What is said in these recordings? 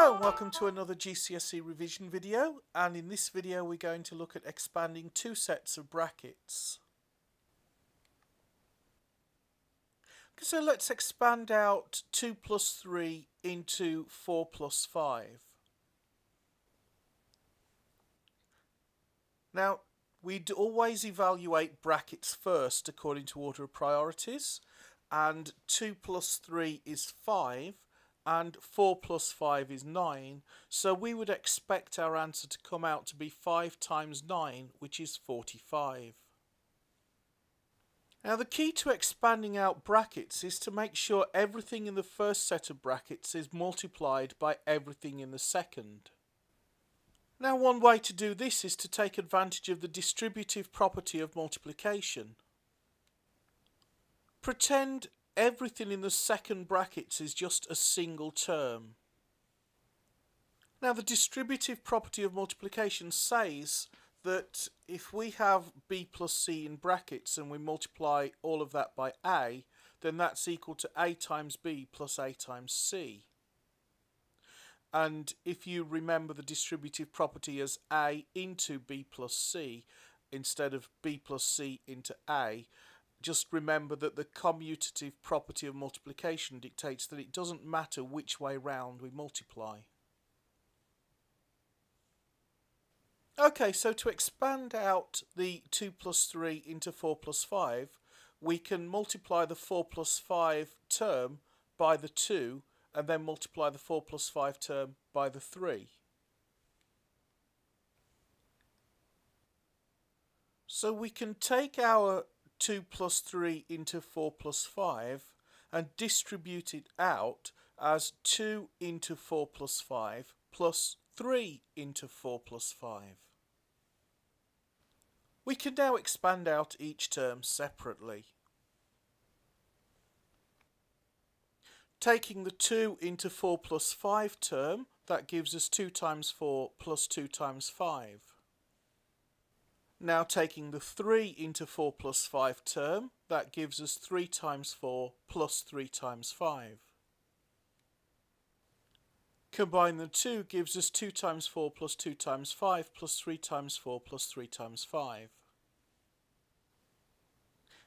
Hello and welcome to another GCSE revision video and in this video we're going to look at expanding two sets of brackets. So let's expand out 2 plus 3 into 4 plus 5. Now we'd always evaluate brackets first according to order of priorities and 2 plus 3 is 5 and 4 plus 5 is 9 so we would expect our answer to come out to be 5 times 9 which is 45. Now the key to expanding out brackets is to make sure everything in the first set of brackets is multiplied by everything in the second. Now one way to do this is to take advantage of the distributive property of multiplication. Pretend everything in the second brackets is just a single term. Now the distributive property of multiplication says that if we have b plus c in brackets and we multiply all of that by a, then that's equal to a times b plus a times c. And if you remember the distributive property as a into b plus c instead of b plus c into a, just remember that the commutative property of multiplication dictates that it doesn't matter which way round we multiply. Okay, so to expand out the 2 plus 3 into 4 plus 5, we can multiply the 4 plus 5 term by the 2 and then multiply the 4 plus 5 term by the 3. So we can take our 2 plus 3 into 4 plus 5 and distribute it out as 2 into 4 plus 5 plus 3 into 4 plus 5. We can now expand out each term separately. Taking the 2 into 4 plus 5 term, that gives us 2 times 4 plus 2 times 5. Now taking the 3 into 4 plus 5 term, that gives us 3 times 4 plus 3 times 5. Combine the 2 gives us 2 times 4 plus 2 times 5 plus 3 times 4 plus 3 times 5.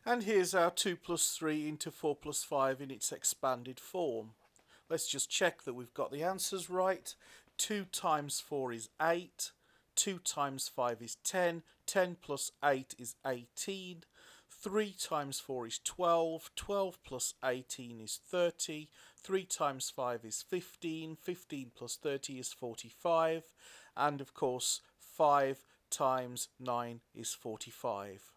And here's our 2 plus 3 into 4 plus 5 in its expanded form. Let's just check that we've got the answers right. 2 times 4 is 8. 2 times 5 is 10, 10 plus 8 is 18, 3 times 4 is 12, 12 plus 18 is 30, 3 times 5 is 15, 15 plus 30 is 45, and of course 5 times 9 is 45.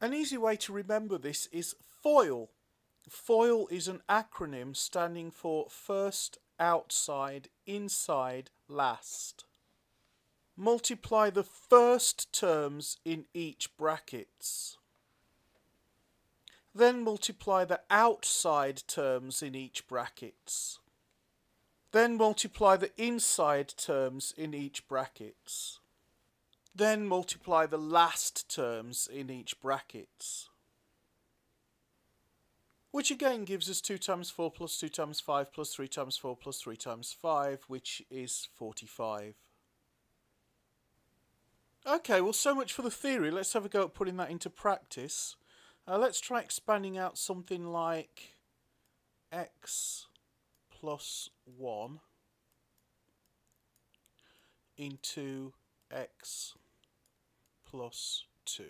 An easy way to remember this is FOIL. FOIL is an acronym standing for First, Outside, Inside, Last multiply the first terms in each brackets. Then multiply the outside terms in each brackets. Then multiply the inside terms in each brackets. Then multiply the last terms in each brackets. Which again gives us 2 times 4 plus 2 times 5 plus 3 times 4 plus 3 times 5, which is 45. Okay, well so much for the theory. Let's have a go at putting that into practice. Uh, let's try expanding out something like x plus 1 into x plus 2.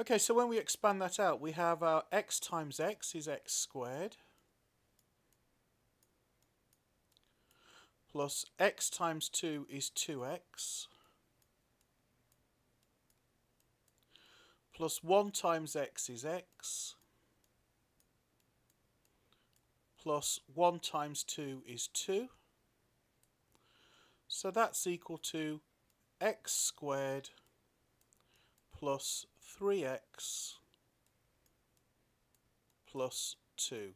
Okay, so when we expand that out, we have our x times x is x squared plus x times 2 is 2x plus 1 times x is x plus 1 times 2 is 2 so that's equal to x squared plus 3x plus 2.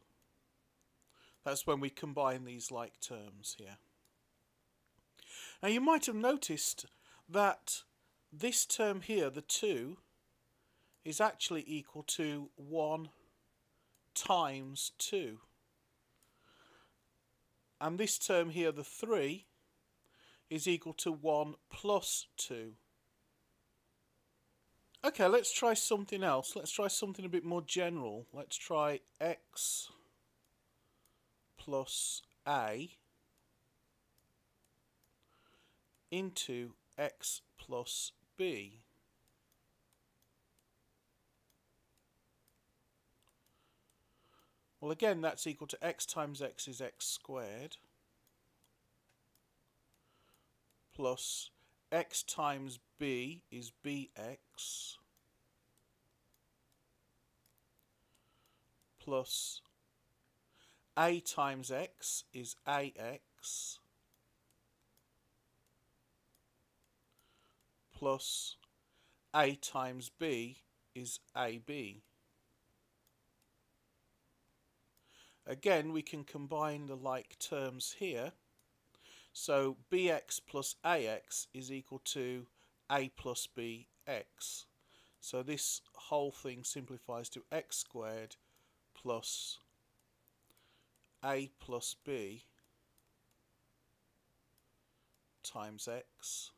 That's when we combine these like terms here. Now you might have noticed that this term here, the 2, is actually equal to 1 times 2. And this term here, the 3, is equal to 1 plus 2. Okay, let's try something else. Let's try something a bit more general. Let's try x plus a into x plus b. Well again that's equal to x times x is x squared plus x times b is bx plus a times x is ax plus a times b is ab. Again, we can combine the like terms here. So bx plus ax is equal to a plus bx. So this whole thing simplifies to x squared plus a plus b times x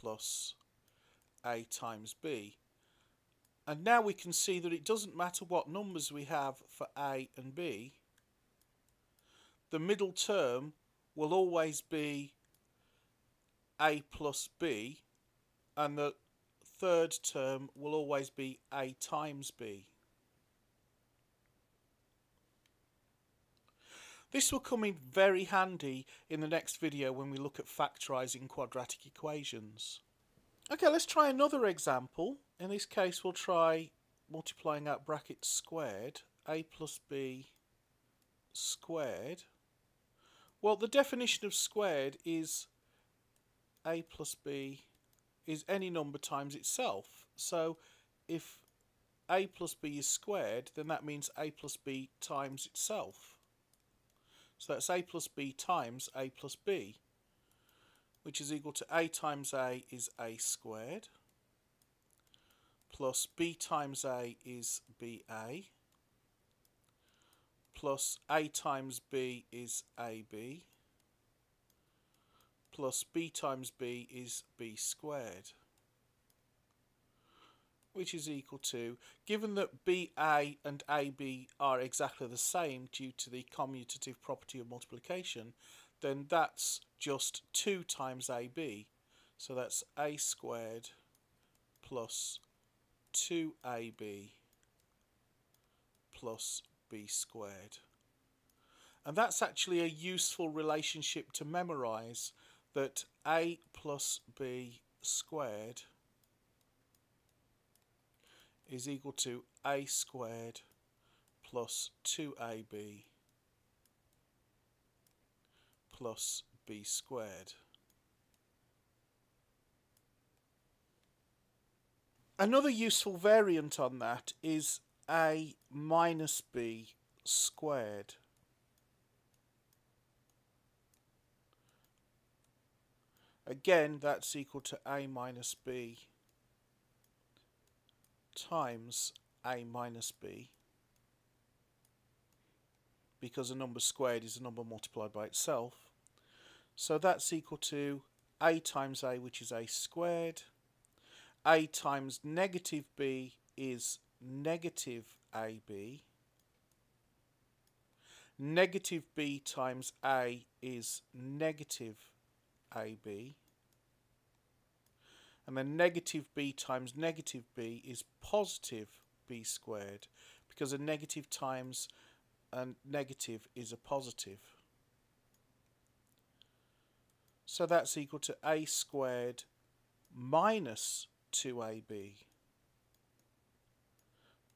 plus a times b. And now we can see that it doesn't matter what numbers we have for a and b, the middle term will always be a plus b and the third term will always be a times b. This will come in very handy in the next video when we look at factorising quadratic equations. Okay, let's try another example. In this case, we'll try multiplying out brackets squared, a plus b squared. Well, the definition of squared is a plus b is any number times itself. So if a plus b is squared, then that means a plus b times itself. So that's a plus b times a plus b, which is equal to a times a is a squared, plus b times a is ba, plus a times b is ab, plus b times b is b squared which is equal to, given that BA and AB are exactly the same due to the commutative property of multiplication, then that's just 2 times AB. So that's A squared plus 2AB plus B squared. And that's actually a useful relationship to memorise that A plus B squared is equal to a squared plus 2ab plus b squared. Another useful variant on that is a minus b squared. Again, that's equal to a minus b times a minus b because a number squared is a number multiplied by itself. So that's equal to a times a which is a squared. a times negative b is negative ab. Negative b times a is negative ab and then negative b times negative b is positive b squared because a negative times a negative is a positive. So that's equal to a squared minus 2ab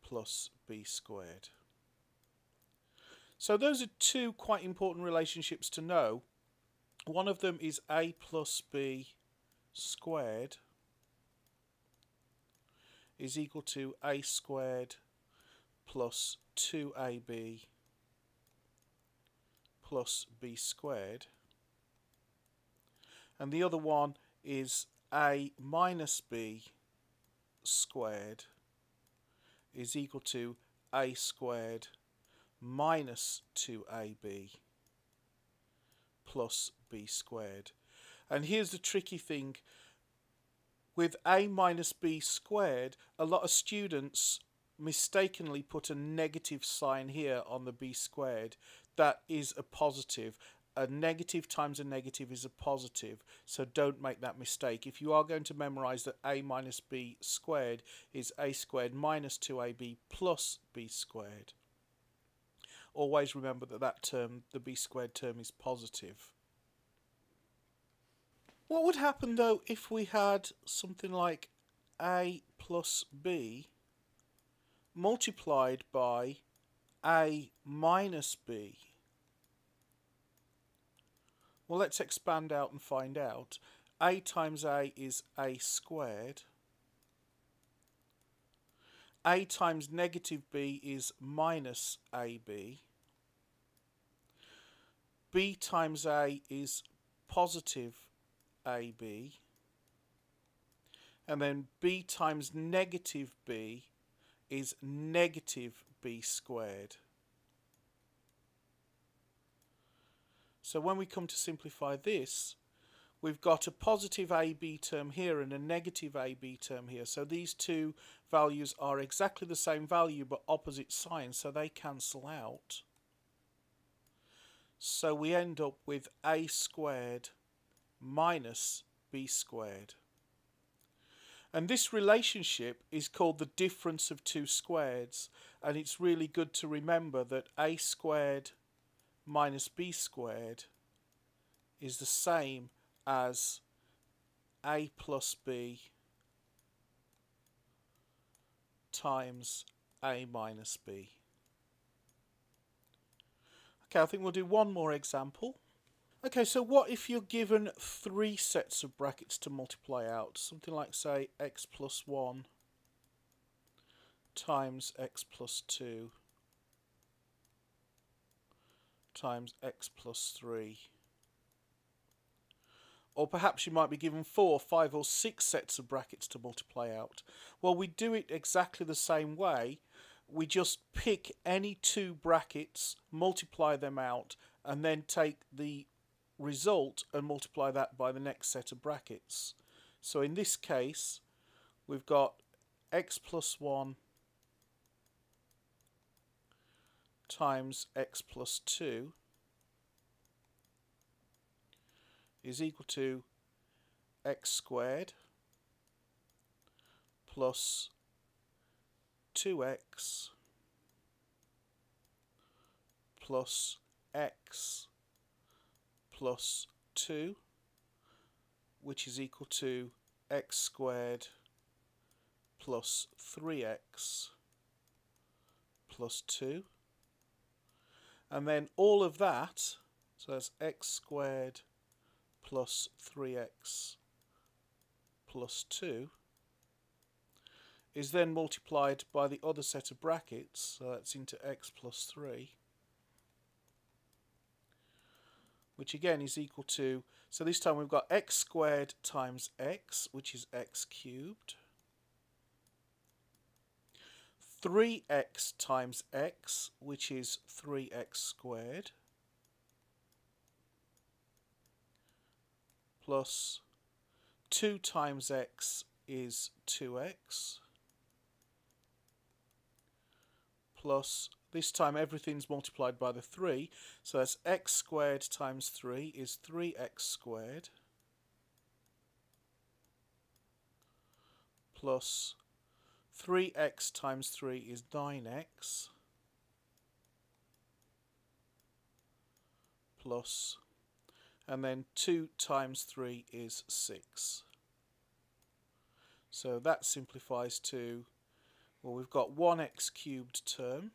plus b squared. So those are two quite important relationships to know. One of them is a plus b squared is equal to a squared plus 2ab plus b squared and the other one is a minus b squared is equal to a squared minus 2ab plus b squared. And here's the tricky thing. With a minus b squared, a lot of students mistakenly put a negative sign here on the b squared. That is a positive. A negative times a negative is a positive, so don't make that mistake. If you are going to memorize that a minus b squared is a squared minus 2ab plus b squared, always remember that that term, the b squared term, is positive. What would happen though if we had something like a plus b multiplied by a minus b? Well, let's expand out and find out. a times a is a squared. a times negative b is minus ab. b times a is positive AB and then b times negative b is negative b squared. So when we come to simplify this, we've got a positive AB term here and a negative AB term here. So these two values are exactly the same value but opposite signs, so they cancel out. So we end up with a squared minus b squared. And this relationship is called the difference of two squareds. And it's really good to remember that a squared minus b squared is the same as a plus b times a minus b. Okay, I think we'll do one more example. Okay, so what if you're given three sets of brackets to multiply out? Something like, say, x plus 1 times x plus 2 times x plus 3. Or perhaps you might be given four, five or six sets of brackets to multiply out. Well, we do it exactly the same way. We just pick any two brackets, multiply them out, and then take the result and multiply that by the next set of brackets. So in this case, we've got x plus 1 times x plus 2 is equal to x squared plus 2x plus x plus 2 which is equal to x squared plus 3x plus 2 and then all of that so that's x squared plus 3x plus 2 is then multiplied by the other set of brackets. So that's into x plus 3 which again is equal to, so this time we've got x squared times x, which is x cubed. 3x times x, which is 3x squared, plus 2 times x is 2x, plus this time everything's multiplied by the 3, so that's x squared times 3 is 3x squared plus 3x times 3 is 9x plus and then 2 times 3 is 6. So that simplifies to, well we've got 1x cubed term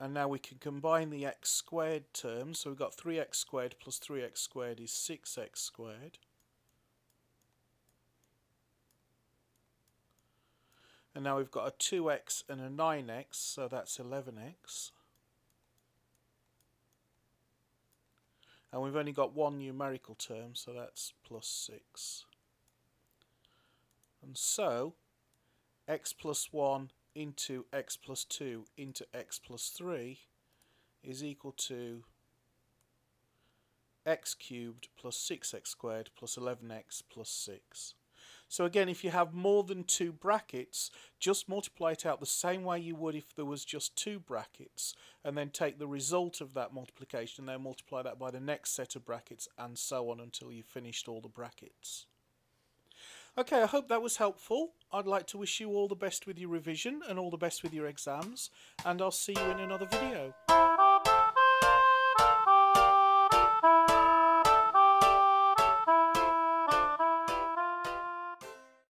and now we can combine the x squared terms. So we've got 3x squared plus 3x squared is 6x squared. And now we've got a 2x and a 9x, so that's 11x. And we've only got one numerical term, so that's plus 6. And so, x plus 1 into x plus 2 into x plus 3 is equal to x cubed plus 6x squared plus 11x plus 6. So again, if you have more than two brackets, just multiply it out the same way you would if there was just two brackets, and then take the result of that multiplication and then multiply that by the next set of brackets, and so on until you've finished all the brackets. Okay, I hope that was helpful. I'd like to wish you all the best with your revision and all the best with your exams, and I'll see you in another video.